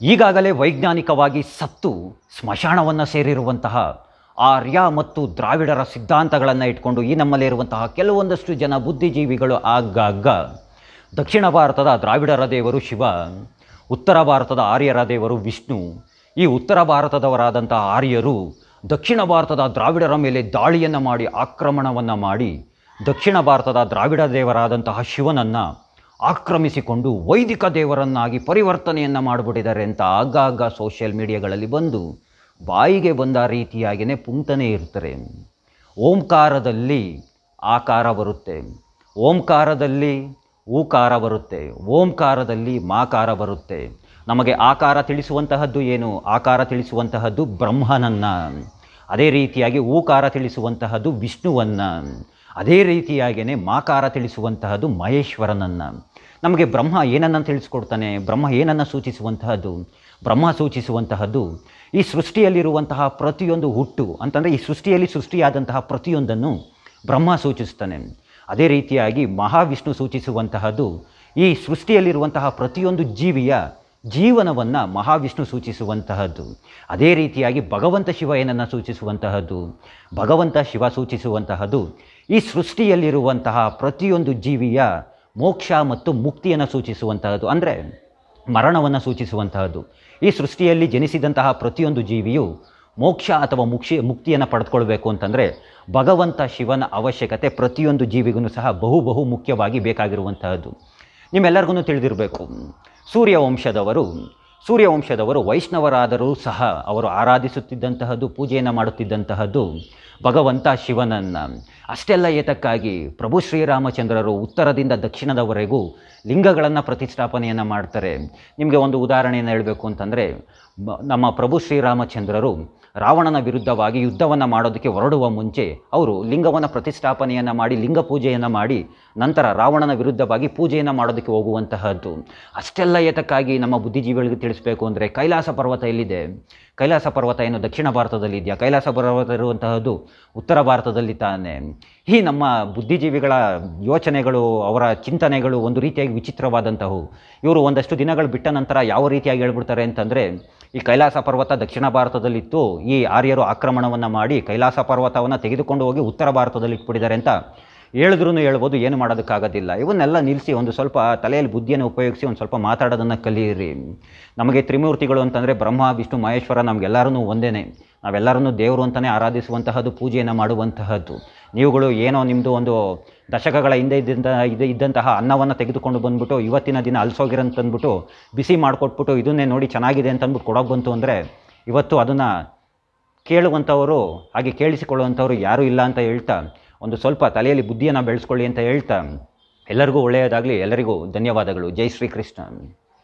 ಈಗಾಗಲೇ ವೈಜ್ಞಾನಿಕವಾಗಿ ಸತ್ತು ಸ್ಮಶಾನವನ್ನು ಸೇರಿರುವಂತಹ ಆರ್ಯ ಮತ್ತು ದ್ರಾವಿಡರ ಸಿದ್ಧಾಂತಗಳನ್ನು ಇಟ್ಕೊಂಡು ಈ ನಮ್ಮಲ್ಲಿರುವಂತಹ ಕೆಲವೊಂದಷ್ಟು ಜನ ಬುದ್ಧಿಜೀವಿಗಳು ಆಗಾಗ ದಕ್ಷಿಣ ಭಾರತದ ದ್ರಾವಿಡರ ದೇವರು ಶಿವ, ಉತ್ತರ ಭಾರತದ ಆರ್ಯರ ದೇವರು ವಿಷ್ಣು. ಈ ಉತ್ತರ ಭಾರತದವರಾದಂಥ ಆರ್ಯರು ದಕ್ಷಿಣ ಭಾರತದ ದ್ರಾವಿಡರ ಮೇಲೆ ದಾಳಿಯನ್ನು ಮಾಡಿ, ಆಕ್ರಮಣವನ್ನು ಮಾಡಿ ದಕ್ಷಿಣ ಭಾರತದ ದ್ರಾವಿಡ ದೇವರಾದಂತಹ ಶಿವನನ್ನು ಆಕ್ರಮಿಸಿಕೊಂಡು ವೈದಿಕ ದೇವರನ್ನಾಗಿ ಪರಿವರ್ತನೆಯನ್ನು ಮಾಡಿಬಿಟ್ಟಿದ್ದಾರೆ ಅಂತ ಆಗಾಗ ಸೋಷಿಯಲ್ ಮೀಡಿಯಾಗಳಲ್ಲಿ ಬಂದು ಬಾಯಿಗೆ ಬಂದ ರೀತಿಯಾಗಿಯೇ ಪುಂಕ್ತನೇ ಇರ್ತಾರೆ ಓಂಕಾರದಲ್ಲಿ ಆಕಾರ ಬರುತ್ತೆ. ಓಂಕಾರದಲ್ಲಿ ಊಕಾರ ಬರುತ್ತೆ. ಓಂಕಾರದಲ್ಲಿ ಮಾಕಾರ ಬರುತ್ತೆ. ನಮಗೆ ಆಕಾರ ತಿಳಿಸುವಂತಹದ್ದು ಏನು? ಆಕಾರ ತಿಳಿಸುವಂತಹದ್ದು ಬ್ರಹ್ಮನನ್ನು. ಅದೇ ರೀತಿಯಾಗಿ ಊಕಾರ ತಿಳಿಸುವಂತಹದ್ದು ವಿಷ್ಣುವನ್ನು. ಅದೇ ರೀತಿಯಾಗಿಯೇ ಮಾಕಾರ ತಿಳಿಸುವಂತಹದ್ದು ಮಹೇಶ್ವರನನ್ನು. ನಮಗೆ ಬ್ರಹ್ಮ ಏನನ್ನು ತಿಳಿಸ್ಕೊಡ್ತಾನೆ, ಬ್ರಹ್ಮ ಏನನ್ನು ಸೂಚಿಸುವಂತಹದ್ದು? ಬ್ರಹ್ಮ ಸೂಚಿಸುವಂತಹದ್ದು ಈ ಸೃಷ್ಟಿಯಲ್ಲಿರುವಂತಹ ಪ್ರತಿಯೊಂದು ಹುಟ್ಟು, ಅಂತಂದರೆ ಈ ಸೃಷ್ಟಿಯಲ್ಲಿ ಸೃಷ್ಟಿಯಾದಂತಹ ಪ್ರತಿಯೊಂದನ್ನು ಬ್ರಹ್ಮ ಸೂಚಿಸ್ತಾನೆ. ಅದೇ ರೀತಿಯಾಗಿ ಮಹಾವಿಷ್ಣು ಸೂಚಿಸುವಂತಹದ್ದು ಈ ಸೃಷ್ಟಿಯಲ್ಲಿರುವಂತಹ ಪ್ರತಿಯೊಂದು ಜೀವಿಯ ಜೀವನವನ್ನು ಮಹಾವಿಷ್ಣು ಸೂಚಿಸುವಂತಹದ್ದು. ಅದೇ ರೀತಿಯಾಗಿ ಭಗವಂತ ಶಿವ ಏನನ್ನು ಸೂಚಿಸುವಂತಹದ್ದು? ಭಗವಂತ ಶಿವ ಸೂಚಿಸುವಂತಹದ್ದು ಈ ಸೃಷ್ಟಿಯಲ್ಲಿರುವಂತಹ ಪ್ರತಿಯೊಂದು ಜೀವಿಯ ಮೋಕ್ಷ ಮತ್ತು ಮುಕ್ತಿಯನ್ನು ಸೂಚಿಸುವಂತಹದ್ದು. ಅಂದರೆ ಮರಣವನ್ನು ಸೂಚಿಸುವಂತಹದ್ದು. ಈ ಸೃಷ್ಟಿಯಲ್ಲಿ ಜನಿಸಿದಂತಹ ಪ್ರತಿಯೊಂದು ಜೀವಿಯು ಮೋಕ್ಷ ಅಥವಾ ಮುಕ್ಷಿ, ಮುಕ್ತಿಯನ್ನು ಪಡೆದುಕೊಳ್ಬೇಕು ಅಂತಂದರೆ ಭಗವಂತ ಶಿವನ ಅವಶ್ಯಕತೆ ಪ್ರತಿಯೊಂದು ಜೀವಿಗೂ ಸಹ ಬಹು ಬಹು ಮುಖ್ಯವಾಗಿ ಬೇಕಾಗಿರುವಂತಹದ್ದು. ನಿಮ್ಮೆಲ್ಲರಿಗೂ ತಿಳಿದಿರಬೇಕು. ಸೂರ್ಯವಂಶದವರು ಸೂರ್ಯವಂಶದವರು ವೈಷ್ಣವರಾದರೂ ಸಹ ಅವರು ಆರಾಧಿಸುತ್ತಿದ್ದಂತಹದ್ದು, ಪೂಜೆಯನ್ನು ಮಾಡುತ್ತಿದ್ದಂತಹದ್ದು ಭಗವಂತ ಶಿವನನ್ನು. ಅಷ್ಟೆಲ್ಲ ಏತಕ್ಕಾಗಿ ಪ್ರಭು ಶ್ರೀರಾಮಚಂದ್ರರು ಉತ್ತರದಿಂದ ದಕ್ಷಿಣದವರೆಗೂ ಲಿಂಗಗಳನ್ನು ಪ್ರತಿಷ್ಠಾಪನೆಯನ್ನು ಮಾಡ್ತಾರೆ. ನಿಮಗೆ ಒಂದು ಉದಾಹರಣೆಯನ್ನು ಹೇಳಬೇಕು ಅಂತಂದರೆ ನಮ್ಮ ಪ್ರಭು ಶ್ರೀರಾಮಚಂದ್ರರು ರಾವಣನ ವಿರುದ್ಧವಾಗಿ ಯುದ್ಧವನ್ನು ಮಾಡೋದಕ್ಕೆ ಹೊರಡುವ ಮುಂಚೆ ಅವರು ಲಿಂಗವನ್ನು ಪ್ರತಿಷ್ಠಾಪನೆಯನ್ನು ಮಾಡಿ, ಲಿಂಗ ಪೂಜೆಯನ್ನು ಮಾಡಿ, ನಂತರ ರಾವಣನ ವಿರುದ್ಧವಾಗಿ ಪೂಜೆಯನ್ನು ಮಾಡೋದಕ್ಕೆ ಹೋಗುವಂತಹದ್ದು. ಅಷ್ಟೆಲ್ಲ ಏತಕ್ಕಾಗಿ ನಮ್ಮ ಬುದ್ಧಿಜೀವಿಗಳಿಗೆ ತಿಳಿಸಬೇಕು ಅಂದರೆ ಕೈಲಾಸ ಪರ್ವತ ಎಲ್ಲಿದೆ? ಕೈಲಾಸ ಪರ್ವತ ಏನು ದಕ್ಷಿಣ ಭಾರತದಲ್ಲಿ ಇದೆಯಾ? ಕೈಲಾಸ ಪರ್ವತ ಇರುವಂತಹದ್ದು ಉತ್ತರ ಭಾರತದಲ್ಲಿ ತಾನೆ. ಈ ನಮ್ಮ ಬುದ್ಧಿಜೀವಿಗಳ ಯೋಚನೆಗಳು, ಅವರ ಚಿಂತನೆಗಳು ಒಂದು ರೀತಿಯಾಗಿ ವಿಚಿತ್ರವಾದಂತಹವು. ಇವರು ಒಂದಷ್ಟು ದಿನಗಳು ಬಿಟ್ಟ ನಂತರ ಯಾವ ರೀತಿಯಾಗಿ ಹೇಳ್ಬಿಡ್ತಾರೆ ಅಂತಂದರೆ, ಈ ಕೈಲಾಸ ಪರ್ವತ ದಕ್ಷಿಣ ಭಾರತದಲ್ಲಿತ್ತು, ಈ ಆರ್ಯರು ಆಕ್ರಮಣವನ್ನು ಮಾಡಿ ಕೈಲಾಸ ಪರ್ವತವನ್ನು ತೆಗೆದುಕೊಂಡು ಹೋಗಿ ಉತ್ತರ ಭಾರತದಲ್ಲಿ ಇಟ್ಬಿಟ್ಟಿದ್ದಾರೆ ಅಂತ ಹೇಳಿದ್ರೂ ಹೇಳ್ಬೋದು, ಏನು ಮಾಡೋದಕ್ಕಾಗೋದಿಲ್ಲ. ಇವನ್ನೆಲ್ಲ ನಿಲ್ಲಿಸಿ ಒಂದು ಸ್ವಲ್ಪ ತಲೆಯಲ್ಲಿ ಬುದ್ಧಿಯನ್ನು ಉಪಯೋಗಿಸಿ ಒಂದು ಸ್ವಲ್ಪ ಮಾತಾಡೋದನ್ನು ಕಲಿಯಿರಿ. ನಮಗೆ ತ್ರಿಮೂರ್ತಿಗಳು ಅಂತಂದರೆ ಬ್ರಹ್ಮ, ವಿಷ್ಣು, ಮಹೇಶ್ವರ ನಮಗೆಲ್ಲರೂ ಒಂದೇ ನಾವೆಲ್ಲರನ್ನೂ ದೇವರು ಅಂತಲೇ ಆರಾಧಿಸುವಂತಹದ್ದು, ಪೂಜೆಯನ್ನು ಮಾಡುವಂತಹದ್ದು. ನೀವುಗಳು ಏನೋ ನಿಮ್ಮದು ಒಂದು ದಶಕಗಳ ಹಿಂದೆ ಇದ್ದಂಥ ಇದು ಇದ್ದಂತಹ ಅನ್ನವನ್ನು ತೆಗೆದುಕೊಂಡು ಬಂದುಬಿಟ್ಟು, ಇವತ್ತಿನ ದಿನ ಅಲ್ಸೋಗಿರಂತಂದ್ಬಿಟ್ಟು ಬಿಸಿ ಮಾಡಿಕೊಟ್ಬಿಟ್ಟು, ಇದನ್ನೇ ನೋಡಿ ಚೆನ್ನಾಗಿದೆ ಅಂತ ಅಂದ್ಬಿಟ್ಟು ಕೊಡೋಕೆ ಬಂತು ಅಂದರೆ, ಇವತ್ತು ಅದನ್ನು ಕೇಳುವಂಥವರು ಹಾಗೆ ಕೇಳಿಸಿಕೊಳ್ಳುವಂಥವ್ರು ಯಾರೂ ಇಲ್ಲ ಅಂತ ಹೇಳ್ತಾ ಒಂದು ಸ್ವಲ್ಪ ತಲೆಯಲ್ಲಿ ಬುದ್ಧಿಯನ್ನು ಬೆಳೆಸ್ಕೊಳ್ಳಿ ಅಂತ ಹೇಳ್ತಾ ಎಲ್ಲರಿಗೂ ಒಳ್ಳೆಯದಾಗಲಿ ಎಲ್ಲರಿಗೂ ಧನ್ಯವಾದಗಳು. ಜೈ ಶ್ರೀಕೃಷ್ಣ.